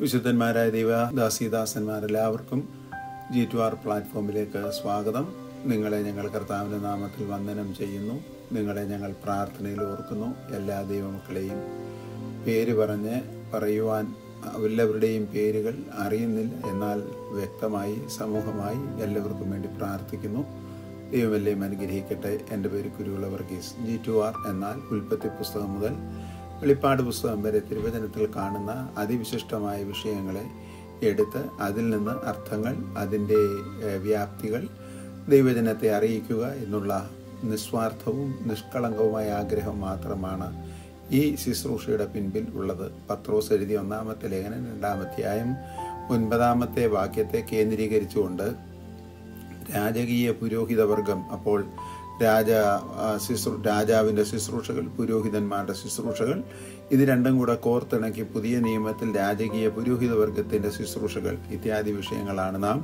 വിശുദ്ധന്മാരായ ദൈവദാസീദാസന്മാരെല്ലാവർക്കും G to R പ്ലാറ്റ്ഫോമിലേക്ക് സ്വാഗതം. നിങ്ങളെ ഞങ്ങൾ കർത്താവിന്റെ നാമത്തിൽ വന്ദനം ചെയ്യുന്നു. നിങ്ങളെ ഞങ്ങൾ പ്രാർത്ഥനയിൽ ഓർക്കുന്നു. എല്ലാ ദൈവമക്കളെയും പേര് പറഞ്ഞ് പറയുവാൻ എല്ലാവരുടെയും പേരുകൾ അറിയുന്നില്ല. എന്നാൽ വ്യക്തമായി സമൂഹമായി എല്ലാവർക്കും വേണ്ടി പ്രാർത്ഥിക്കുന്നു. ദൈവമെല്ലാം അനുഗ്രഹിക്കട്ടെ. എന്റെ പേര് Kuruvila Varghese G two R എന്നാൽ ഉൽപ്പത്തി പുസ്തകം മുതൽ വെളിപ്പാട് പുസ്തകം വരെ തിരുവചനത്തിൽ കാണുന്ന അതിവിശിഷ്ടമായ വിഷയങ്ങളെ എടുത്ത് അതിൽ നിന്ന് അർത്ഥങ്ങൾ അതിന്റെ വ്യാപ്തികൾ ദൈവജനത്തെ അറിയിക്കുക എന്നുള്ള നിസ്വാർത്ഥവും നിഷ്കളങ്കവുമായ ആഗ്രഹം മാത്രമാണ് ഈ ശുശ്രൂഷയുടെ പിൻപിൽ ഉള്ളത്. പത്രോസ് എഴുതിയ ഒന്നാമത്തെ ലേഖനം രണ്ടാമധ്യായം ഒൻപതാമത്തെ വാക്യത്തെ കേന്ദ്രീകരിച്ചുകൊണ്ട് രാജകീയ പുരോഹിതവർഗം അപ്പോൾ രാജ ശുശ്രൂ രാജാവിന്റെ ശുശ്രൂഷകൾ പുരോഹിതന്മാരുടെ ശുശ്രൂഷകൾ ഇത് രണ്ടും കൂടെ കോർത്തിണക്കി പുതിയ നിയമത്തിൽ രാജകീയ പുരോഹിത വർഗത്തിന്റെ ശുശ്രൂഷകൾ ഇത്യാദി വിഷയങ്ങളാണ് നാം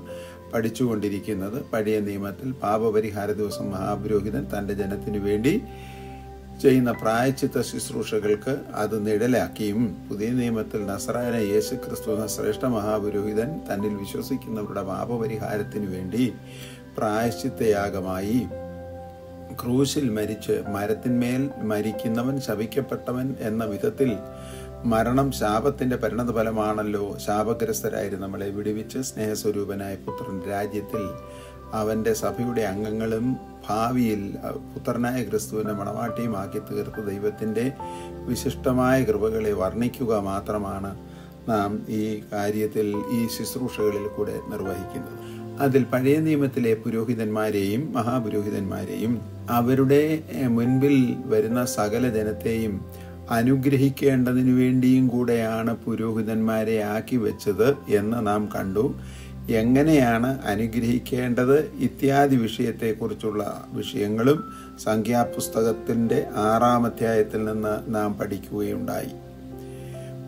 പഠിച്ചുകൊണ്ടിരിക്കുന്നത്. പഴയ നിയമത്തിൽ പാപപരിഹാര ദിവസം മഹാപുരോഹിതൻ തന്റെ ജനത്തിനു വേണ്ടി ചെയ്യുന്ന പ്രായച്ചിത്ത ശുശ്രൂഷകൾക്ക് അത് നിഴലാക്കിയും പുതിയ നിയമത്തിൽ നസറായന യേശു ക്രിസ്തു ശ്രേഷ്ഠ മഹാപുരോഹിതൻ തന്നിൽ വിശ്വസിക്കുന്നവരുടെ പാപപരിഹാരത്തിനു വേണ്ടി പ്രായശ്ചിത്തയാഗമായി ക്രൂശിൽ മരിച്ച് മരത്തിന്മേൽ മരിക്കുന്നവൻ ശവിക്കപ്പെട്ടവൻ എന്ന വിധത്തിൽ മരണം ശാപത്തിന്റെ പരിണത ഫലമാണല്ലോ ശാപഗ്രസ്തരായി നമ്മളെ വിടുവിച്ച് സ്നേഹസ്വരൂപനായ പുത്രൻ രാജ്യത്തിൽ അവന്റെ സഭയുടെ അംഗങ്ങളും ഭാവിയിൽ പുത്രനായ മണവാട്ടിയും മണവാട്ടിയുമാക്കി തീർത്ത ദൈവത്തിന്റെ വിശിഷ്ടമായ കൃപകളെ വർണിക്കുക മാത്രമാണ് നാം ഈ കാര്യത്തിൽ ഈ ശുശ്രൂഷകളിൽ കൂടെ നിർവഹിക്കുന്നത്. അതിൽ പഴയ നിയമത്തിലെ പുരോഹിതന്മാരെയും മഹാപുരോഹിതന്മാരെയും അവരുടെ മുൻപിൽ വരുന്ന സകല ജനത്തെയും അനുഗ്രഹിക്കേണ്ടതിനു വേണ്ടിയും കൂടെയാണ് പുരോഹിതന്മാരെ ആക്കി വെച്ചത് എന്ന് നാം കണ്ടു. എങ്ങനെയാണ് അനുഗ്രഹിക്കേണ്ടത് ഇത്യാദി വിഷയത്തെക്കുറിച്ചുള്ള വിഷയങ്ങളും സംഖ്യാപുസ്തകത്തിന്റെ ആറാം അധ്യായത്തിൽ നിന്ന് നാം പഠിക്കുകയുണ്ടായി.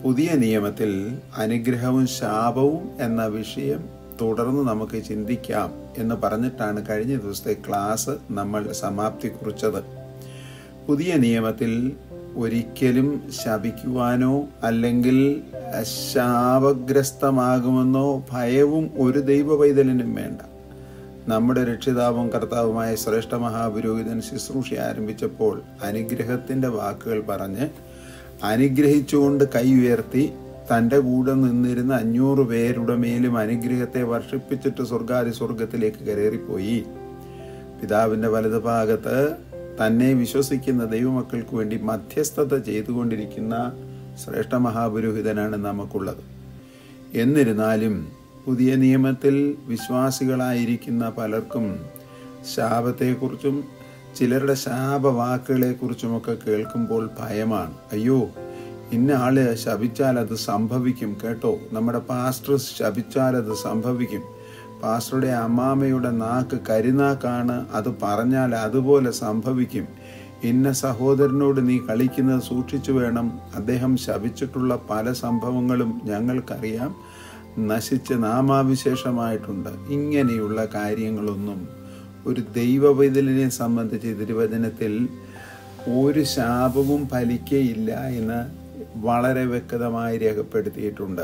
പുതിയ നിയമത്തിൽ അനുഗ്രഹവും ശാപവും എന്ന വിഷയം തുടർന്ന് നമുക്ക് ചിന്തിക്കാം. എന്ന് പറഞ്ഞിട്ടാണ് കഴിഞ്ഞ ദിവസത്തെ ക്ലാസ് നമ്മൾ സമാപ്തി കുറിച്ചത് പുതിയ നിയമത്തിൽ ഒരിക്കലും ശപിക്കുവാനോ അല്ലെങ്കിൽ ശാപഗ്രസ്തമാകുമെന്നോ ഭയവും ഒരു ദൈവ പൈതലിനും വേണ്ട. നമ്മുടെ രക്ഷിതാവും കർത്താവുമായ ശ്രേഷ്ഠ മഹാപുരോഹിതൻ ശുശ്രൂഷ ആരംഭിച്ചപ്പോൾ അനുഗ്രഹത്തിന്റെ വാക്കുകൾ പറഞ്ഞ് അനുഗ്രഹിച്ചുകൊണ്ട് കൈ ഉയർത്തി തന്റെ കൂടെ നിന്നിരുന്ന അഞ്ഞൂറ് പേരുടെ മേലും അനുഗ്രഹത്തെ വർഷിപ്പിച്ചിട്ട് സ്വർഗാരി സ്വർഗത്തിലേക്ക് കരേറിപ്പോയി. പിതാവിന്റെ വലതുഭാഗത്ത് തന്നെ വിശ്വസിക്കുന്ന ദൈവമക്കൾക്ക് വേണ്ടി മധ്യസ്ഥത ചെയ്തുകൊണ്ടിരിക്കുന്ന ശ്രേഷ്ഠ മഹാപുരോഹിതനാണ് നമുക്കുള്ളത്. എന്നിരുന്നാലും പുതിയ നിയമത്തിൽ വിശ്വാസികളായിരിക്കുന്ന പലർക്കും ശാപത്തെക്കുറിച്ചും ചിലരുടെ ശാപവാക്കുകളെക്കുറിച്ചുമൊക്കെ കേൾക്കുമ്പോൾ ഭയമാണ്. അയ്യോ ഇന്ന ആൾ ശപിച്ചാൽ അത് സംഭവിക്കും കേട്ടോ. നമ്മുടെ പാസ്റ്റർ ശപിച്ചാൽ അത് സംഭവിക്കും. പാസ്റ്ററുടെ അമ്മാമയുടെ നാക്ക് കരിനാക്കാണ്. അത് പറഞ്ഞാൽ അതുപോലെ സംഭവിക്കും. ഇന്ന സഹോദരനോട് നീ കളിക്കുന്നത് സൂക്ഷിച്ചു വേണം. അദ്ദേഹം ശപിച്ചിട്ടുള്ള പല സംഭവങ്ങളും ഞങ്ങൾക്കറിയാം. നശിച്ച് നാമാവിശേഷമായിട്ടുണ്ട്. ഇങ്ങനെയുള്ള കാര്യങ്ങളൊന്നും ഒരു ദൈവവൈതലിനെ സംബന്ധിച്ച് തിരുവചനത്തിൽ ഒരു ശാപവും ഫലിക്കയില്ല എന്ന് വളരെ വ്യക്തമായി രേഖപ്പെടുത്തിയിട്ടുണ്ട്.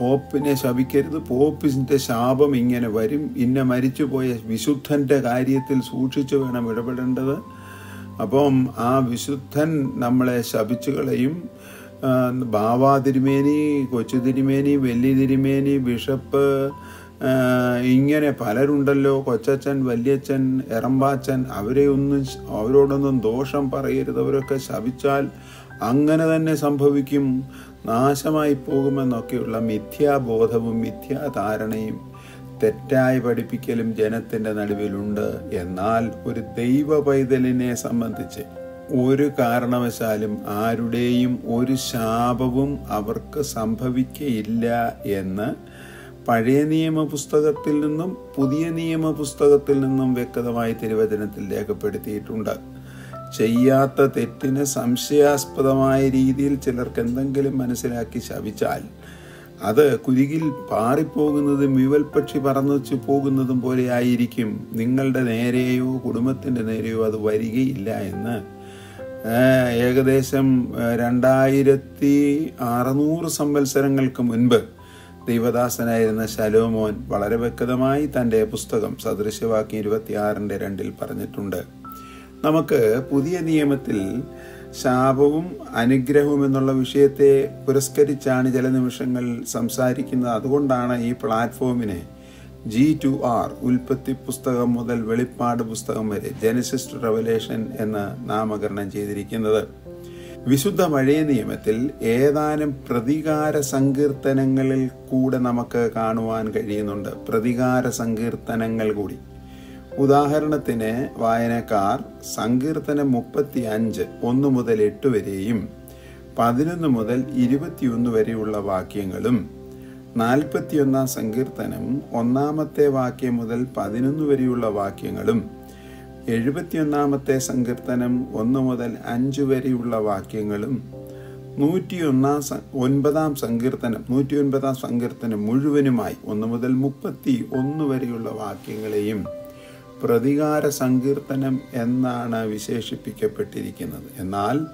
പോപ്പിനെ ശപിക്കരുത്. പോപ്പിന്റെ ശാപം ഇങ്ങനെ വരും. ഇന്ന മരിച്ചുപോയ വിശുദ്ധന്റെ കാര്യത്തിൽ സൂക്ഷിച്ചു വേണം ഇടപെടേണ്ടത്. അപ്പം ആ വിശുദ്ധൻ നമ്മളെ ശപിച്ചു കളയും. ബാവാതിരുമേനി ബാവാ തിരുമേനി കൊച്ചു തിരുമേനി വലിയ തിരുമേനി ബിഷപ്പ് ഇങ്ങനെ പലരുണ്ടല്ലോ. കൊച്ചച്ഛൻ വല്യച്ഛൻ എറമ്പാച്ചൻ അവരെ ഒന്നും അവരോടൊന്നും ദോഷം പറയരുത്. അവരൊക്കെ ശപിച്ചാൽ അങ്ങനെ തന്നെ സംഭവിക്കും. നാശമായി പോകുമെന്നൊക്കെയുള്ള മിഥ്യാബോധവും മിഥ്യാധാരണയും തെറ്റായി പഠിപ്പിക്കലും ജനത്തിന്റെ നടുവിലുണ്ട്. എന്നാൽ ഒരു ദൈവ പൈതലിനെ സംബന്ധിച്ച് ഒരു കാരണവശാലും ആരുടെയും ഒരു ശാപവും അവർക്ക് സംഭവിക്കയില്ല എന്ന് പഴയ നിയമ പുസ്തകത്തിൽ നിന്നും പുതിയ നിയമ പുസ്തകത്തിൽ നിന്നും വ്യക്തമായി തിരുവചനത്തിൽ രേഖപ്പെടുത്തിയിട്ടുണ്ട്. ചെയ്യാത്ത തെറ്റിന് സംശയാസ്പദമായ രീതിയിൽ ചിലർക്ക് എന്തെങ്കിലും മനസ്സിലാക്കി ശപിച്ചാൽ അത് കുരുകിൽ പാറിപ്പോകുന്നതും വിവൽപക്ഷി പറന്നു പോകുന്നതും പോലെ ആയിരിക്കും നിങ്ങളുടെ നേരെയോ കുടുംബത്തിന്റെ നേരെയോ അത് വരികയില്ല എന്ന്. ഏകദേശം രണ്ടായിരത്തി അറുന്നൂറ് സംവത്സരങ്ങൾക്ക് മുൻപ് ദൈവദാസനായിരുന്ന ശലോമോൻ വളരെ വ്യക്തമായി തന്റെ പുസ്തകം സദൃശവാക്യം ഇരുപത്തിയാറിന്റെ രണ്ടിൽ പറഞ്ഞിട്ടുണ്ട്. നമുക്ക് പുതിയ നിയമത്തിൽ ശാപവും അനുഗ്രഹവും എന്നുള്ള വിഷയത്തെ പുരസ്കരിച്ചാണ് ചില നിമിഷങ്ങൾ സംസാരിക്കുന്നത്. അതുകൊണ്ടാണ് ഈ പ്ലാറ്റ്ഫോമിനെ ജി ടു ആർ ഉൽപ്പത്തി പുസ്തകം മുതൽ വെളിപ്പാട് പുസ്തകം വരെ ജനസിസ് റവലേഷൻ എന്ന് നാമകരണം ചെയ്തിരിക്കുന്നത്. വിശുദ്ധ പഴയ നിയമത്തിൽ ഏതാനും പ്രതികാര സങ്കീർത്തനങ്ങളിൽ കൂടെ നമുക്ക് കാണുവാൻ കഴിയുന്നുണ്ട്. പ്രതികാര സങ്കീർത്തനങ്ങൾ കൂടി. ഉദാഹരണത്തിന് വായനക്കാർ സങ്കീർത്തനം മുപ്പത്തി അഞ്ച് ഒന്ന് മുതൽ എട്ട് വരെയും പതിനൊന്ന് മുതൽ ഇരുപത്തിയൊന്ന് വരെയുള്ള വാക്യങ്ങളും നാൽപ്പത്തിയൊന്നാം സങ്കീർത്തനം ഒന്നാമത്തെ വാക്യം മുതൽ പതിനൊന്ന് വരെയുള്ള വാക്യങ്ങളും എഴുപത്തിയൊന്നാമത്തെ സങ്കീർത്തനം ഒന്ന് മുതൽ അഞ്ച് വരെയുള്ള വാക്യങ്ങളും നൂറ്റിയൊന്നാം ഒൻപതാം സങ്കീർത്തനം നൂറ്റിയൊൻപതാം സങ്കീർത്തനം മുഴുവനുമായി ഒന്ന് മുതൽ മുപ്പത്തി ഒന്ന് വരെയുള്ള വാക്യങ്ങളെയും പ്രതികാര സങ്കീർത്തനം എന്നാണ് വിശേഷിപ്പിക്കപ്പെട്ടിരിക്കുന്നത്. എന്നാൽ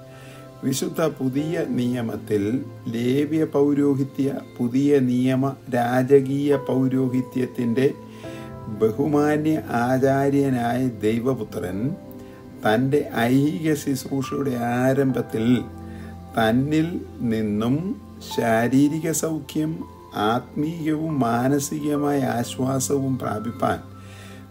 വിശുദ്ധ പുതിയ നിയമത്തിൽ ലേവ്യ പൗരോഹിത്യ പുതിയ നിയമ രാജകീയ പൗരോഹിത്യത്തിന്റെ ബഹുമാന്യ ആചാര്യനായ ദൈവപുത്രൻ തന്റെ ഐഹിക ശുശ്രൂഷയുടെ ആരംഭത്തിൽ തന്നിൽ നിന്നും ശാരീരിക സൗഖ്യം ആത്മീയവും മാനസികമായ ആശ്വാസവും പ്രാപിപ്പാൻ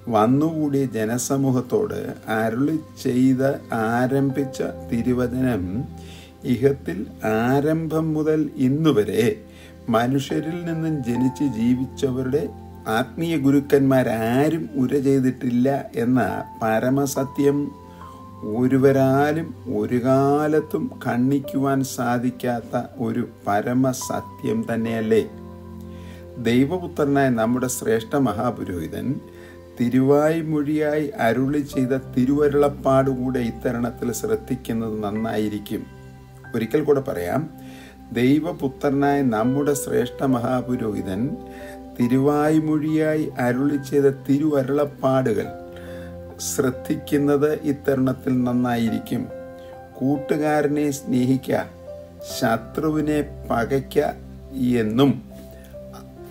വന്നുകൂടിയ ജനസമൂഹത്തോട് അരുളി ചെയ്ത് ആരംഭിച്ച തിരുവചനം ഇഹത്തിൽ ആരംഭം മുതൽ ഇന്നുവരെ മനുഷ്യരിൽ നിന്നും ജനിച്ച് ജീവിച്ചവരുടെ ആത്മീയ ഗുരുക്കന്മാരാരും ഉര ചെയ്തിട്ടില്ല എന്ന പരമസത്യം ഒരുവരാലും ഒരു കാലത്തും കണ്ണിക്കുവാൻ സാധിക്കാത്ത ഒരു പരമസത്യം തന്നെയല്ലേ? ദൈവപുത്രനായ നമ്മുടെ ശ്രേഷ്ഠ മഹാപുരോഹിതൻ തിരുവായ്മൊഴിയായി അരുളി ചെയ്ത തിരുവരുളപ്പാട് കൂടെ ഇത്തരണത്തിൽ ശ്രദ്ധിക്കുന്നത് നന്നായിരിക്കും. ഒരിക്കൽ കൂടെ പറയാം. ദൈവപുത്രനായ നമ്മുടെ ശ്രേഷ്ഠ മഹാപുരോഹിതൻ തിരുവായ്മൊഴിയായി അരുളി ചെയ്ത തിരുവരുളപ്പാടുകൾ ശ്രദ്ധിക്കുന്നത് ഇത്തരണത്തിൽ നന്നായിരിക്കും. കൂട്ടുകാരനെ സ്നേഹിക്ക ശത്രുവിനെ പകയ്ക്ക എന്നും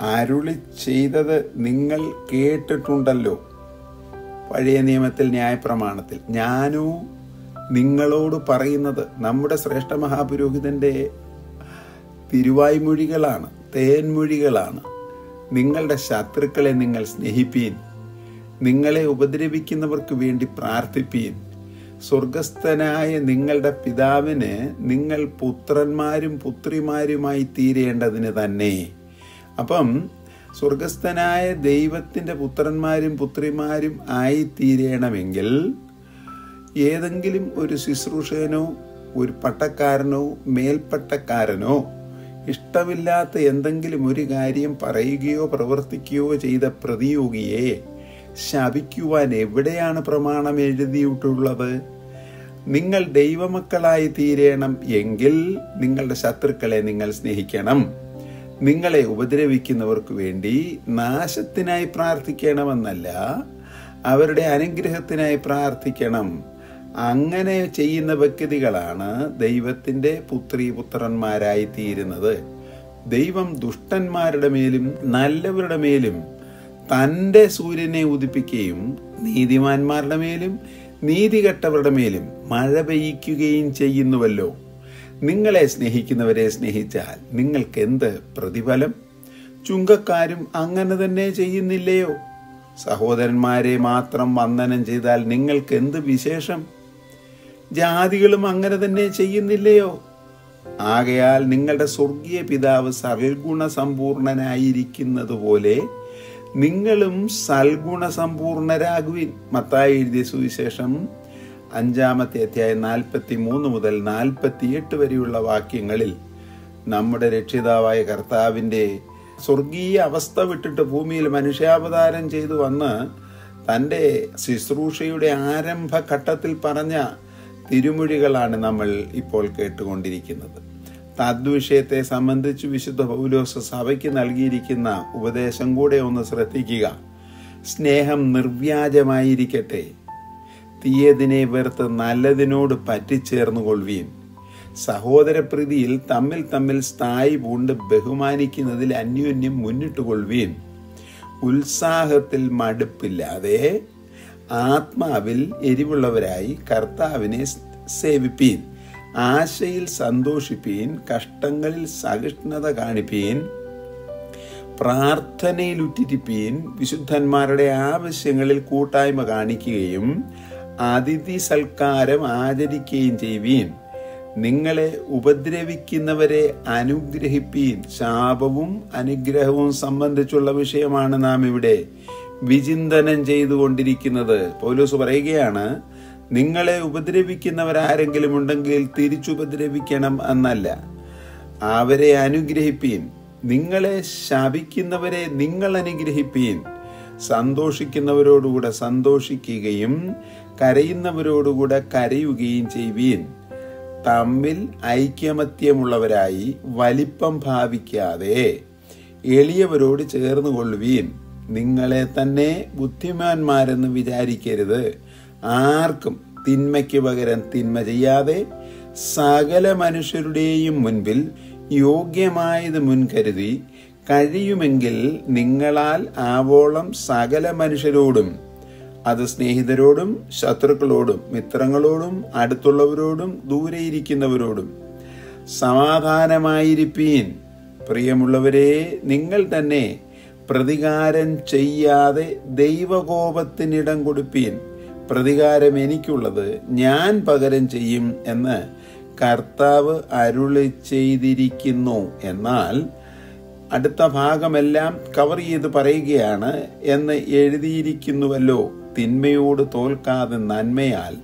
അരുളി ചെയ്തത് നിങ്ങൾ കേട്ടിട്ടുണ്ടല്ലോ. പഴയ നിയമത്തിൽ ന്യായപ്രമാണത്തിൽ. ഞാനോ നിങ്ങളോട് പറയുന്നത് നമ്മുടെ ശ്രേഷ്ഠ മഹാപുരോഹിതന്റെ തിരുവായ്മൊഴികളാണ് തേൻമൊഴികളാണ്. നിങ്ങളുടെ ശത്രുക്കളെ നിങ്ങൾ സ്നേഹിപ്പീൻ. നിങ്ങളെ ഉപദ്രവിക്കുന്നവർക്ക് വേണ്ടി പ്രാർത്ഥിപ്പീൻ. സ്വർഗസ്ഥനായ നിങ്ങളുടെ പിതാവിന് നിങ്ങൾ പുത്രന്മാരും പുത്രിമാരുമായി തീരേണ്ടതിന് തന്നെ അപ്പം സ്വർഗസ്ഥനായ ദൈവത്തിന്റെ പുത്രന്മാരും പുത്രിമാരും ആയിത്തീരണമെങ്കിൽ ഏതെങ്കിലും ഒരു ശുശ്രൂഷകനോ ഒരു പട്ടക്കാരനോ മേൽപ്പട്ടക്കാരനോ ഇഷ്ടമില്ലാത്ത എന്തെങ്കിലും ഒരു കാര്യം പറയുകയോ പ്രവർത്തിക്കുകയോ ചെയ്ത പ്രതിയോഗിയെ ശപിക്കുവാൻ എവിടെയാണ് പ്രമാണം എഴുതിയിട്ടുള്ളത്? നിങ്ങൾ ദൈവമക്കളായി തീരണം എങ്കിൽ നിങ്ങളുടെ ശത്രുക്കളെ നിങ്ങൾ സ്നേഹിക്കണം. നിങ്ങളെ ഉപദ്രവിക്കുന്നവർക്ക് വേണ്ടി നാശത്തിനായി പ്രാർത്ഥിക്കണമെന്നല്ല അവരുടെ അനുഗ്രഹത്തിനായി പ്രാർത്ഥിക്കണം. അങ്ങനെ ചെയ്യുന്ന വ്യക്തികളാണ് ദൈവത്തിന്റെ പുത്രി പുത്രന്മാരായി തീരുന്നത് ദൈവം ദുഷ്ടന്മാരുടെ മേലും നല്ലവരുടെ മേലും തന്റെ സൂര്യനെ ഉദിപ്പിക്കുകയും നീതിമാന്മാരുടെ മേലും നീതികെട്ടവരുടെ മേലും മഴ പെയ്യ്ക്കുകയും ചെയ്യുന്നുവല്ലോ. നിങ്ങളെ സ്നേഹിക്കുന്നവരെ സ്നേഹിച്ചാൽ നിങ്ങൾക്ക് എന്ത് പ്രതിഫലം? ചുങ്കക്കാരും അങ്ങനെ തന്നെ ചെയ്യുന്നില്ലയോ? സഹോദരന്മാരെ മാത്രം വന്ദനം ചെയ്താൽ നിങ്ങൾക്ക് എന്ത് വിശേഷം? ജാതികളും അങ്ങനെ തന്നെ ചെയ്യുന്നില്ലയോ? ആകയാൽ നിങ്ങളുടെ സ്വർഗീയ പിതാവ് സൽഗുണ സമ്പൂർണനായിരിക്കുന്നത് പോലെ നിങ്ങളും സൽഗുണ സമ്പൂർണരാകുവിൻ മത്തായി എഴുതിയ സുവിശേഷം അഞ്ചാമത്തെ അധ്യായം നാൽപ്പത്തി മൂന്ന് മുതൽ നാൽപ്പത്തി എട്ട് വരെയുള്ള വാക്യങ്ങളിൽ നമ്മുടെ രക്ഷിതാവായ കർത്താവിന്റെ സ്വർഗീയ അവസ്ഥ വിട്ടിട്ട് ഭൂമിയിൽ മനുഷ്യാവതാരം ചെയ്തു വന്ന് തന്റെ ശുശ്രൂഷയുടെ ആരംഭഘട്ടത്തിൽ പറഞ്ഞ തിരുമൊഴികളാണ് നമ്മൾ ഇപ്പോൾ കേട്ടുകൊണ്ടിരിക്കുന്നത്. തദ്വിഷയത്തെ സംബന്ധിച്ച് വിശുദ്ധ പൗലോസ് സഭയ്ക്ക് നൽകിയിരിക്കുന്ന ഉപദേശം കൂടെ ഒന്ന് ശ്രദ്ധിക്കുക. സ്നേഹം നിർവ്യാജമായിരിക്കട്ടെ. തീയതിനെ വെറുത്ത് നല്ലതിനോട് പറ്റിച്ചേർന്നു കൊള്ളുകയും സഹോദരപ്രീതിയിൽ തമ്മിൽ തമ്മിൽ സ്ഥായി പൂണ്ട് ബഹുമാനിക്കുന്നതിൽ അന്യോന്യം മുന്നിട്ട് കൊള്ളുകയും ഉത്സാഹത്തിൽ മടുപ്പില്ലാതെ ആത്മാവിൽ എരിവുള്ളവരായി കർത്താവിനെ സേവിപ്പീൻ. ആശയിൽ സന്തോഷിപ്പീൻ കഷ്ടങ്ങളിൽ സഹിഷ്ണുത കാണിപ്പീൻ. പ്രാർത്ഥനയിൽ ഉറ്റിരിപ്പീൻ വിശുദ്ധന്മാരുടെ ആവശ്യങ്ങളിൽ കൂട്ടായ്മ കാണിക്കുകയും അതിഥി സൽക്കാരം ആചരിക്കുകയും ചെയ്യുവീൻ. നിങ്ങളെ ഉപദ്രവിക്കുന്നവരെ അനുഗ്രഹിപ്പീൻ. ശാപവും അനുഗ്രഹവും സംബന്ധിച്ചുള്ള വിഷയമാണ് നാം ഇവിടെ വിചിന്തനം ചെയ്തുകൊണ്ടിരിക്കുന്നത്. പോലീസ് പറയുകയാണ് നിങ്ങളെ ഉപദ്രവിക്കുന്നവരാരെങ്കിലും ഉണ്ടെങ്കിൽ തിരിച്ചുപദ്രവിക്കണം എന്നല്ല. അവരെ അനുഗ്രഹിപ്പീൻ. നിങ്ങളെ ശപിക്കുന്നവരെ നിങ്ങൾ അനുഗ്രഹിപ്പീൻ. സന്തോഷിക്കുന്നവരോടുകൂടെ സന്തോഷിക്കുകയും കരയുന്നവരോടുകൂടെ കരയുകയും ചെയ്യുവീൻ. തമ്മിൽ ഐക്യമത്യമുള്ളവരായി വലിപ്പം ഭാവിക്കാതെ എളിയവരോട് ചേർന്ന് കൊള്ളുവീൻ. നിങ്ങളെ തന്നെ ബുദ്ധിമാന്മാരെന്ന് വിചാരിക്കരുത്. ആർക്കും തിന്മയ്ക്ക് പകരം തിന്മ ചെയ്യാതെ സകല മനുഷ്യരുടെയും മുൻപിൽ യോഗ്യമായത് മുൻകരുതി കഴിയുമെങ്കിൽ നിങ്ങളാൽ ആവോളം സകല മനുഷ്യരോടും അത് സ്നേഹിതരോടും ശത്രുക്കളോടും മിത്രങ്ങളോടും അടുത്തുള്ളവരോടും ദൂരെയിരിക്കുന്നവരോടും സമാധാനമായിരിപ്പീൻ. പ്രിയമുള്ളവരെ നിങ്ങൾ തന്നെ പ്രതികാരം ചെയ്യാതെ ദൈവകോപത്തിനിടം കൊടുപ്പീൻ. പ്രതികാരം എനിക്കുള്ളത് ഞാൻ പകരം ചെയ്യും എന്ന് കർത്താവ് അരുളി ചെയ്തിരിക്കുന്നു. എന്നാൽ അടുത്ത ഭാഗമെല്ലാം കവർ ചെയ്ത് പറയുകയാണ് എന്ന് എഴുതിയിരിക്കുന്നുവല്ലോ. തിന്മയോട് തോൽക്കാതെ നന്മയാൽ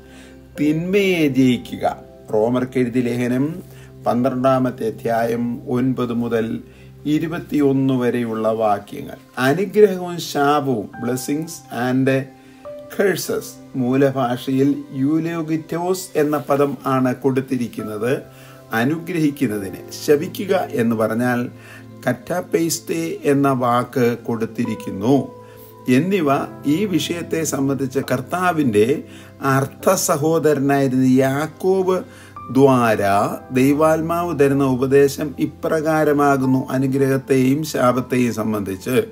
തിന്മയെ ജയിക്കുക. റോമർ കെഴുതി ലേഖനം പന്ത്രണ്ടാമത്തെ അധ്യായം ഒൻപത് മുതൽ ഇരുപത്തിയൊന്ന് വരെയുള്ള വാക്യങ്ങൾ. അനുഗ്രഹവും ശാപവും ബ്ലെസ്സിങ്സ് ആൻഡ് കേഴ്സസ് മൂലഭാഷയിൽ യൂലോഗിറ്റോസ് എന്ന പദം ആണ് കൊടുത്തിരിക്കുന്നത്. അനുഗ്രഹിക്കുന്നതിന് ശപിക്കുക എന്ന് പറഞ്ഞാൽ കറ്റാപേസ്തെ എന്ന വാക്ക് കൊടുത്തിരിക്കുന്നു. എന്നിവ ഈ വിഷയത്തെ സംബന്ധിച്ച കർത്താവിന്റെ അർത്ഥ സഹോദരനായിരുന്ന യാക്കോബ് ദ്വാര ദൈവാത്മാവ് തരുന്ന ഉപദേശം ഇപ്രകാരമാകുന്നു അനുഗ്രഹത്തെയും ശാപത്തെയും സംബന്ധിച്ച്.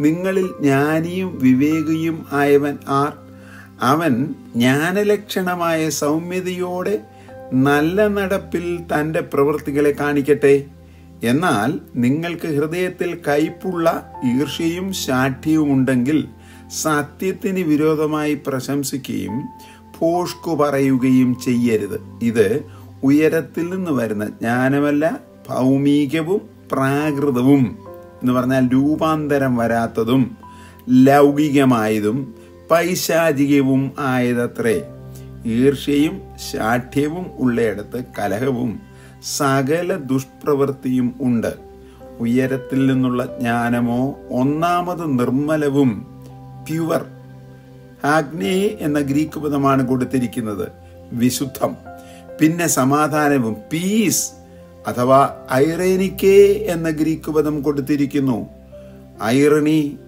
നിങ്ങളിൽ ജ്ഞാനിയും വിവേകിയും ആയവൻ ആർ? അവൻ ജ്ഞാനലക്ഷണമായ സൗമ്യതയോടെ നല്ല നടപ്പിൽ തന്റെ പ്രവൃത്തികളെ കാണിക്കട്ടെ. എന്നാൽ നിങ്ങൾക്ക് ഹൃദയത്തിൽ കയ്പുള്ള ഈർഷ്യയും ശാഠ്യവും ഉണ്ടെങ്കിൽ സത്യത്തിന് വിരോധമായി പ്രശംസിക്കുകയും പോഷ്കു പറയുകയും ചെയ്യരുത്. ഇത് ഉയരത്തിൽ നിന്ന് വരുന്ന ജ്ഞാനമല്ല ഭൗമികവും പ്രാകൃതവും എന്ന് പറഞ്ഞാൽ രൂപാന്തരം വരാത്തതും ലൗകികമായതും പൈശാചികവും ആയതത്രേ. ഈർഷ്യയും ശാഠ്യവും ഉള്ളയിടത്ത് കലഹവും സകല ദുഷ്പ്രവൃത്തിയും ഉണ്ട്. ഉയരത്തിൽ നിന്നുള്ള ജ്ഞാനമോ ഒന്നാമത് നിർമ്മലവും പ്യുവർ. ആഗ്നേ എന്ന ഗ്രീക്ക് പദമാണ് കൊടുത്തിരിക്കുന്നത്. വിശുദ്ധം. പിന്നെ സമാധാനവും പീസ് അഥവാ ഐറേനിക്കേ എന്ന ഗ്രീക്ക് പദം കൊടുത്തിരിക്കുന്നു. ഐറണി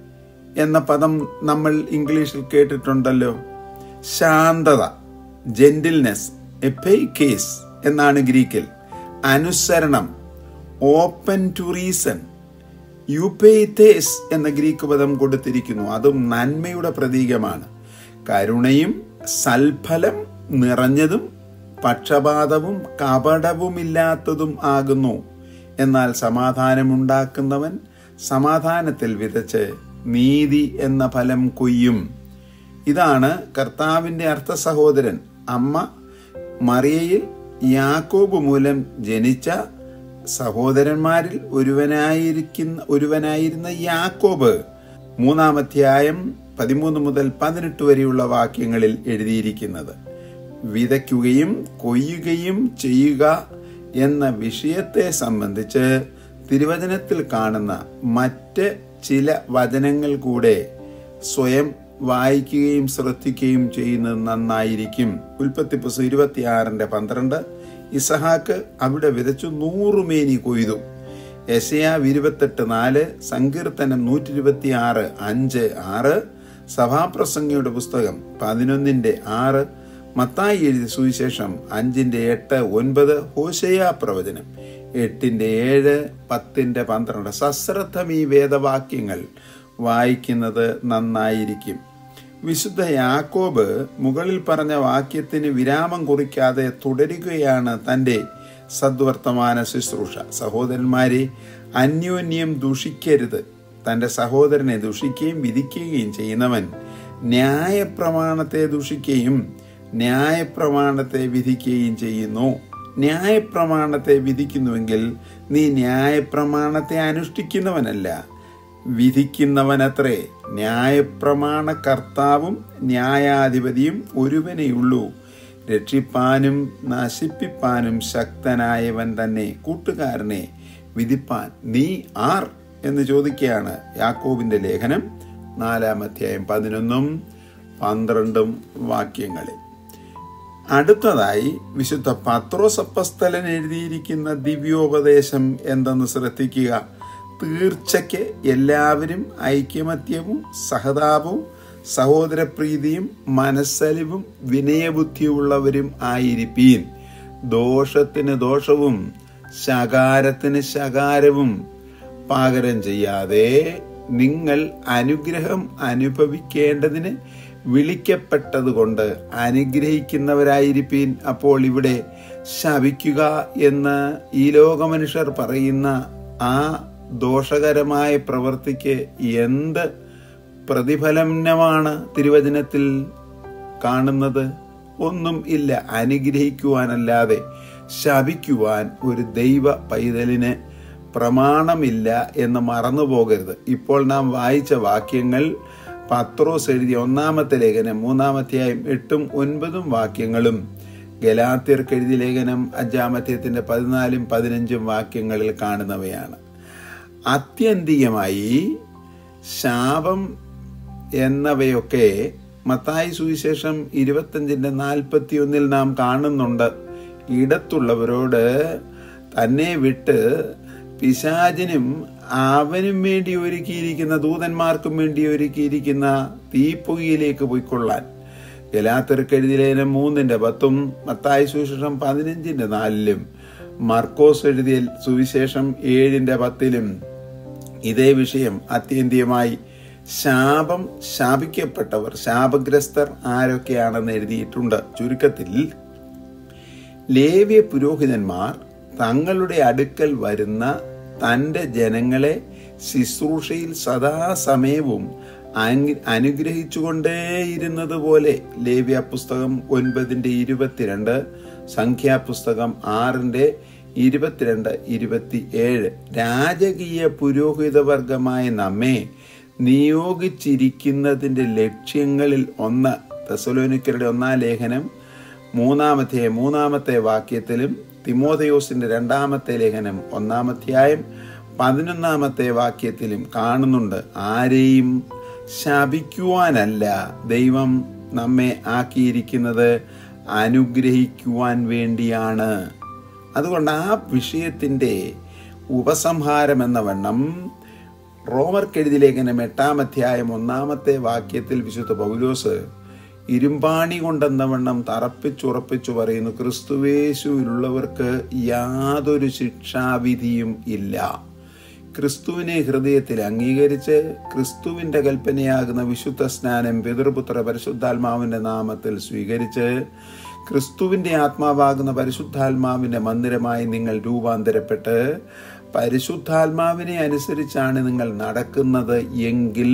എന്ന പദം നമ്മൾ ഇംഗ്ലീഷിൽ കേട്ടിട്ടുണ്ടല്ലോ. ശാന്തത ജെന്റിൽനെസ് എപ്പൈക്കേസ് എന്നാണ് ഗ്രീക്കിൽ. അനുസരണം ഓപ്പൺ ടു റീസൺ യുപേതേസ് എന്ന ഗ്രീക്ക് പദം കൊടുത്തിരിക്കുന്നു. അതും നന്മയുടെ പ്രതീകമാണ്. കരുണയും സൽഫലം നിറഞ്ഞതും പക്ഷപാതവും കപടവുമില്ലാത്തതും ആകുന്നു. എന്നാൽ സമാധാനമുണ്ടാക്കുന്നവൻ സമാധാനത്തിൽ വിതച്ച് നീതി എന്ന ഫലം കൊയ്യും. ഇതാണ് കർത്താവിന്റെ അർത്ഥ സഹോദരൻ അമ്മ മറിയയിൽ യാക്കോബ് മൂലം ജനിച്ച സഹോദരന്മാരിൽ ഒരുവനായിരിക്കുന്ന ഒരുവനായിരുന്ന യാക്കോബ് മൂന്നാമധ്യായം പതിമൂന്ന് മുതൽ പതിനെട്ട് വരെയുള്ള വാക്യങ്ങളിൽ എഴുതിയിരിക്കുന്നത് വിതയ്ക്കുകയും കൊയ്യുകയും ചെയ്യുക എന്ന വിഷയത്തെ സംബന്ധിച്ച് തിരുവചനത്തിൽ കാണുന്ന മറ്റ് ചില വചനങ്ങൾ കൂടെ സ്വയം വായിക്കുകയും ശ്രദ്ധിക്കുകയും ചെയ്യുന്നത് നന്നായിരിക്കും. ഉൽപ്പത്തി പുസ്തകം ഇരുപത്തിയാറിന്റെ പന്ത്രണ്ട് ഇസഹാക്ക് അവിടെ വിതച്ചു നൂറുമേനി കൊയ്തു. യശയാവ് ഇരുപത്തെട്ട് നാല് സങ്കീർത്തനം നൂറ്റി ഇരുപത്തി ആറ് അഞ്ച് ആറ് സഭാപ്രസംഗിയുടെ പുസ്തകം പതിനൊന്നിന്റെ ആറ് മത്തായി എഴുതിയ സുവിശേഷം അഞ്ചിന്റെ എട്ട് ഒൻപത് ഹോശയ പ്രവചനം എട്ടിന്റെ ഏഴ് പത്തിന്റെ പന്ത്രണ്ട്. സശ്രദ്ധം ഈ വേദവാക്യങ്ങൾ വായിക്കുന്നത് നന്നായിരിക്കും. വിശുദ്ധ യാക്കോബ് മുകളിൽ പറഞ്ഞ വാക്യത്തിന് വിരാമം കുറിക്കാതെ തുടരുകയാണ് തന്റെ സദ്വർത്തമാന ശുശ്രൂഷ. സഹോദരന്മാരെ അന്യോന്യം ദുഷിക്കരുത്. തന്റെ സഹോദരനെ ദുഷിക്കുകയും വിധിക്കുകയും ചെയ്യുന്നവൻ ന്യായപ്രമാണത്തെ ദുഷിക്കുകയും ന്യായപ്രമാണത്തെ വിധിക്കുകയും ചെയ്യുന്നു. ന്യായപ്രമാണത്തെ വിധിക്കുന്നുവെങ്കിൽ നീ ന്യായപ്രമാണത്തെ അനുഷ്ഠിക്കുന്നവനല്ല. വിധിക്കുന്നവനത്രേ ന്യായപ്രമാണ കർത്താവും ന്യായാധിപതിയും ഒരുവനെയുള്ളൂ. രക്ഷിപ്പാനും നശിപ്പിപ്പാനും ശക്തനായവൻ തന്നെ. കൂട്ടുകാരനെ വിധിപ്പാൻ നീ ആർ എന്ന് ചോദിക്കുകയാണ് യാക്കോബിന്റെ ലേഖനം നാലാം അധ്യായം പതിനൊന്നും പന്ത്രണ്ടും വാക്യങ്ങളിൽ. അടുത്തതായി വിശുദ്ധ പത്രോസപ്പസ്തലൻ എഴുതിയിരിക്കുന്ന ദിവ്യോപദേശം എന്തെന്ന് ശ്രദ്ധിക്കുക. തീർച്ചയ്ക്ക് എല്ലാവരും ഐക്യമത്യവും സഹതാപവും സഹോദരപ്രീതിയും മനസ്സലിവും വിനയബുദ്ധിയുള്ളവരും ആയിരിപ്പീൻ. ദോഷത്തിന് ദോഷവും ശകാരത്തിന് ശകാരവും പാകരം ചെയ്യാതെ നിങ്ങൾ അനുഗ്രഹം അനുഭവിക്കേണ്ടതിന് വിളിക്കപ്പെട്ടതുകൊണ്ട് അനുഗ്രഹിക്കുന്നവരായിരിപ്പീൻ. അപ്പോൾ ഇവിടെ ശവിക്കുക എന്ന് ഈ ലോകമനുഷ്യർ പറയുന്ന ആ ദോഷകരമായ പ്രവൃത്തിക്ക് എന്ത് പ്രതിഫലനമാണ് തിരുവചനത്തിൽ കാണുന്നത്? ഒന്നും ഇല്ല. അനുഗ്രഹിക്കുവാനല്ലാതെ ശപിക്കുവാൻ ഒരു ദൈവ പൈതലിന് പ്രമാണമില്ല എന്ന് മറന്നു പോകരുത് ഇപ്പോൾ നാം വായിച്ച വാക്യങ്ങൾ പത്രോസ് എഴുതിയ ഒന്നാമത്തെ ലേഖനം മൂന്നാമത്തെയായും എട്ടും ഒൻപതും വാക്യങ്ങളും ഗലാത്യർക്ക് എഴുതിയ ലേഖനം അഞ്ചാമത്തെ പതിനാലും പതിനഞ്ചും വാക്യങ്ങളിൽ കാണുന്നവയാണ്. ആത്യന്തികമായി ശാപം എന്നവയൊക്കെ മത്തായി സുവിശേഷം ഇരുപത്തഞ്ചിന്റെ നാൽപ്പത്തി ഒന്നിൽ നാം കാണുന്നുണ്ട്. ഇടത്തുള്ളവരോട് തന്നെ വിട്ട് പിശാചിനും അവനും വേണ്ടി ഒരുക്കിയിരിക്കുന്ന ദൂതന്മാർക്കും വേണ്ടി ഒരുക്കിയിരിക്കുന്ന തീപ്പുകയിലേക്ക് പോയിക്കൊള്ളാൻ. ഗലാത്തർക്ക് എഴുതിയ ലേഖനം മൂന്നിന്റെ പത്തും മത്തായി സുവിശേഷം പതിനഞ്ചിന്റെ നാലിലും മർക്കോസ് എഴുതിയ സുവിശേഷം ഏഴിന്റെ പത്തിലും ഇതേ വിഷയം അത്യന്തികമായി ശാപം ശാപിക്കപ്പെട്ടവർ ശാപഗ്രസ്തർ ആരൊക്കെയാണെന്ന് എഴുതിയിട്ടുണ്ട്. ചുരുക്കത്തിൽ ലേവ്യ പുരോഹിതന്മാർ തങ്ങളുടെ അടുക്കൽ വരുന്ന തന്റെ ജനങ്ങളെ ശുശ്രൂഷയിൽ സദാസമയവും അനുഗ്രഹിച്ചുകൊണ്ടേയിരുന്നത് പോലെ ലേവ്യ പുസ്തകം ഒൻപതിന്റെ ഇരുപത്തിരണ്ട് സംഖ്യാപുസ്തകം ആറിന്റെ ഇരുപത്തിരണ്ട് ഇരുപത്തി ഏഴ് രാജകീയ പുരോഹിതവർഗമായ നമ്മെ നിയോഗിച്ചിരിക്കുന്നതിന്റെ ലക്ഷ്യങ്ങളിൽ ഒന്ന്. തെസലോനിക്കരുടെ ഒന്നാം ലേഖനം മൂന്നാമത്തെ മൂന്നാമത്തെ വാക്യത്തിലും തിമോതയോസിന്റെ രണ്ടാമത്തെ ലേഖനം ഒന്നാമധ്യായം പതിനൊന്നാമത്തെ വാക്യത്തിലും കാണുന്നുണ്ട്. ആരെയും ശപിക്കുവാനല്ല ദൈവം നമ്മെ ആക്കിയിരിക്കുന്നത്. അനുഗ്രഹിക്കുവാൻ വേണ്ടിയാണ്. അതുകൊണ്ട് ആ വിഷയത്തിന്റെ ഉപസംഹാരം എന്ന വണ്ണം റോമർക്കെഴുതി ലേഖനം എട്ടാം അധ്യായം ഒന്നാമത്തെ വാക്യത്തിൽ വിശുദ്ധ പൗലോസ് ഇരുമ്പാണി കൊണ്ടെന്ന വണ്ണം തറപ്പിച്ചുറപ്പിച്ചു പറയുന്നു ക്രിസ്തുവേശുവിലുള്ളവർക്ക് യാതൊരു ശിക്ഷാവിധിയും ഇല്ല. ക്രിസ്തുവിനെ ഹൃദയത്തിൽ അംഗീകരിച്ച് ക്രിസ്തുവിന്റെ കൽപ്പനയാകുന്ന വിശുദ്ധ സ്നാനം പിതൃപുത്ര പരിശുദ്ധാത്മാവിന്റെ നാമത്തിൽ സ്വീകരിച്ച് ക്രിസ്തുവിന്റെ ആത്മാവാകുന്ന പരിശുദ്ധാത്മാവിന്റെ മന്ദിരമായി നിങ്ങൾ രൂപാന്തരപ്പെട്ട് പരിശുദ്ധാത്മാവിനെ അനുസരിച്ചാണ് നിങ്ങൾ നടക്കുന്നത് എങ്കിൽ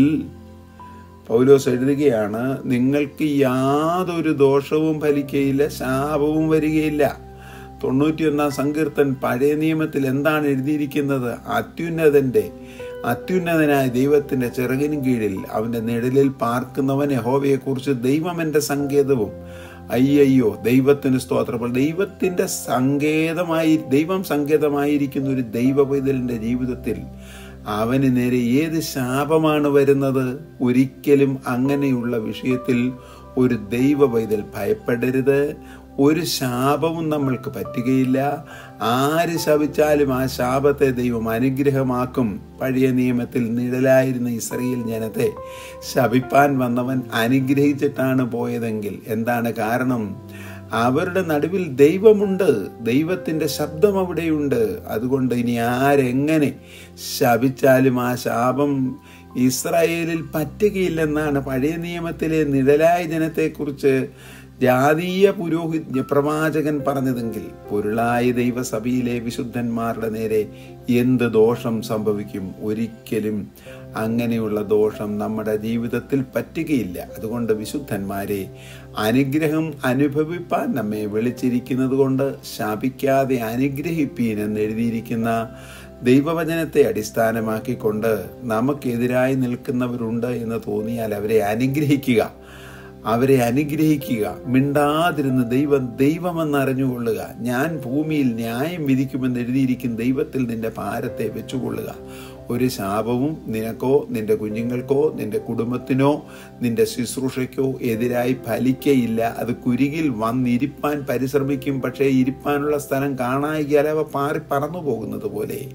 പൗലോസ് എഴുതുകയാണ് നിങ്ങൾക്ക് യാതൊരു ദോഷവും ഫലിക്കുകയില്ല ശാപവും വരികയില്ല. തൊണ്ണൂറ്റിയൊന്നാം സങ്കീർത്തൻ പഴയ നിയമത്തിൽ എന്താണ് എഴുതിയിരിക്കുന്നത്? അത്യുന്നതന്റെ അത്യുന്നതനായ ദൈവത്തിന്റെ ചിറകിന് കീഴിൽ അവന്റെ നിഴലിൽ പാർക്കുന്നവൻ യഹോവയെക്കുറിച്ച് ദൈവം എന്റെ സങ്കേതവും അയ്യയ്യോ ദൈവത്തിന് സ്തോത്രപ്പോൾ ദൈവത്തിന്റെ സങ്കേതമായി ദൈവം സങ്കേതമായിരിക്കുന്ന ഒരു ദൈവ പൈതലിന്റെ ജീവിതത്തിൽ അവന് നേരെ ഏത് ശാപമാണ് വരുന്നത്? ഒരിക്കലും അങ്ങനെയുള്ള വിഷയത്തിൽ ഒരു ദൈവ പൈതൽ ഭയപ്പെടരുത്. ഒരു ശാപവും നമ്മൾക്ക് പറ്റുകയില്ല. ആര് ശപിച്ചാലും ആ ശാപത്തെ ദൈവം അനുഗ്രഹമാക്കും. പഴയ നിയമത്തിൽ നിഴലായിരുന്ന ഇസ്രയേൽ ജനത്തെ ശപിപ്പാൻ വന്നവൻ അനുഗ്രഹിച്ചിട്ടാണ് പോയതെങ്കിൽ എന്താണ് കാരണം? അവരുടെ നടുവിൽ ദൈവമുണ്ട്. ദൈവത്തിന്റെ ശബ്ദം അവിടെയുണ്ട്. അതുകൊണ്ട് ഇനി ആരെങ്ങനെ ശപിച്ചാലും ആ ശാപം ഇസ്രായേലിൽ പറ്റുകയില്ലെന്നാണ് പഴയ നിയമത്തിലെ നിഴലായ ജനത്തെക്കുറിച്ച് ജാതീയ പുരോഹിത പ്രവാചകൻ പറഞ്ഞതെങ്കിൽ പൊരുളായ ദൈവസഭയിലെ വിശുദ്ധന്മാരുടെ നേരെ എന്ത് ദോഷം സംഭവിക്കും? ഒരിക്കലും അങ്ങനെയുള്ള ദോഷം നമ്മുടെ ജീവിതത്തിൽ പറ്റുകയില്ല. അതുകൊണ്ട് വിശുദ്ധന്മാരെ അനുഗ്രഹം അനുഭവിപ്പാൻ നമ്മെ വിളിച്ചിരിക്കുന്നത് കൊണ്ട് ശാപിക്കാതെ അനുഗ്രഹിപ്പീൻ എന്ന് എഴുതിയിരിക്കുന്ന ദൈവവചനത്തെ അടിസ്ഥാനമാക്കിക്കൊണ്ട് നമുക്കെതിരായി നിൽക്കുന്നവരുണ്ട് എന്ന് തോന്നിയാൽ അവരെ അനുഗ്രഹിക്കുക. അവരെ അനുഗ്രഹിക്കുക. മിണ്ടാതിരുന്ന് ദൈവം ദൈവമെന്ന് അറിഞ്ഞുകൊള്ളുക. ഞാൻ ഭൂമിയിൽ ന്യായം വിധിക്കുമെന്ന് എഴുതിയിരിക്കും ദൈവത്തിൽ നിന്റെ ഭാരത്തെ വെച്ചുകൊള്ളുക. ഒരു ശാപവും നിനക്കോ നിന്റെ കുഞ്ഞുങ്ങൾക്കോ നിന്റെ കുടുംബത്തിനോ നിന്റെ ശുശ്രൂഷയ്ക്കോ എതിരായി ഫലിക്കയില്ല. അത് കുരുകിൽ വന്നിരിപ്പാൻ പരിശ്രമിക്കും പക്ഷേ ഇരിപ്പാനുള്ള സ്ഥലം കാണായികയാൽ അവ പാറി പറന്നു പോകുന്നത് പോലെ.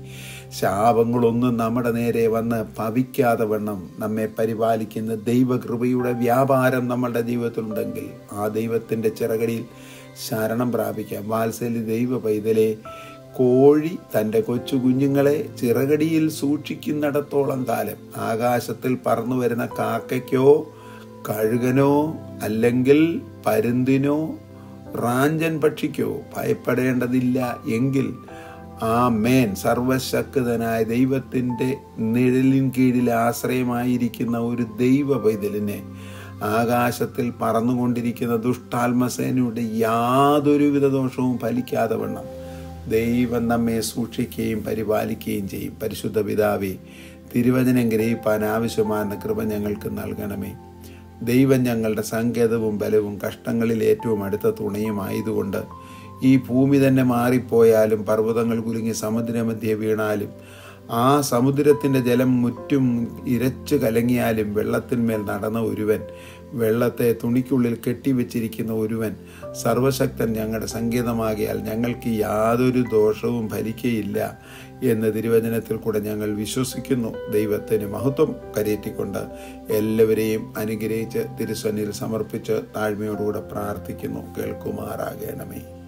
ശാപങ്ങളൊന്നും നമ്മുടെ നേരെ വന്ന് ഭവിക്കാതെ വണ്ണം നമ്മെ പരിപാലിക്കുന്ന ദൈവകൃപയുടെ വ്യാപാരം നമ്മളുടെ ജീവിതത്തിലുണ്ടെങ്കിൽ ആ ദൈവത്തിന്റെ ചിറകടിയിൽ ശരണം പ്രാപിക്കാം. വാത്സല്യ ദൈവ പൈതലെ കോഴി തന്റെ കൊച്ചു കുഞ്ഞുങ്ങളെ ചിറകടിയിൽ സൂക്ഷിക്കുന്നിടത്തോളം കാലം ആകാശത്തിൽ പറന്നു വരുന്ന കാക്കയ്ക്കോ കഴുകനോ അല്ലെങ്കിൽ പരുന്തിനോ റാഞ്ചൻ പക്ഷിക്കോ ഭയപ്പെടേണ്ടതില്ല എങ്കിൽ ആ മേൻ സർവശക്തനായ ദൈവത്തിന്റെ നിഴലിൻ കീഴിൽ ആശ്രയമായിരിക്കുന്ന ഒരു ദൈവ പൈതലിനെ ആകാശത്തിൽ പറന്നുകൊണ്ടിരിക്കുന്ന ദുഷ്ടാത്മസേനയുടെ യാതൊരുവിധ ദോഷവും ഫലിക്കാതെ വണ്ണം. ദൈവം നമ്മെ സൂക്ഷിക്കുകയും പരിപാലിക്കുകയും ചെയ്യും. പരിശുദ്ധ പിതാവെ തിരുവചനം ഗ്രഹിപ്പാൻ ആവശ്യമായ കൃപ ഞങ്ങൾക്ക് നൽകണമേ. ദൈവം ഞങ്ങളുടെ സങ്കേതവും ബലവും കഷ്ടങ്ങളിൽ ഏറ്റവും അടുത്ത തുണയുമായതുകൊണ്ട് ഈ ഭൂമി തന്നെ മാറിപ്പോയാലും പർവതങ്ങൾ കുലുങ്ങി സമുദ്രമധ്യേ വീണാലും ആ സമുദ്രത്തിന്റെ ജലം മുറ്റും ഇരച്ചു കലങ്ങിയാലും വെള്ളത്തിന്മേൽ നടന്ന ഒരുവൻ വെള്ളത്തെ തുണിക്കുള്ളിൽ കെട്ടിവെച്ചിരിക്കുന്ന ഒരുവൻ സർവശക്തൻ ഞങ്ങളുടെ സംഗീതമാകിയാൽ ഞങ്ങൾക്ക് യാതൊരു ദോഷവും ഭരിക്കയില്ല എന്ന തിരുവചനത്തിൽ കൂടെ ഞങ്ങൾ വിശ്വസിക്കുന്നു. ദൈവത്തിന് മഹത്വം കരയറ്റിക്കൊണ്ട് എല്ലാവരെയും അനുഗ്രഹിച്ച് തിരുസന്നിൽ സമർപ്പിച്ച് താഴ്മയോടുകൂടെ പ്രാർത്ഥിക്കുന്നു. കേൾക്കുമാറാകണമേ.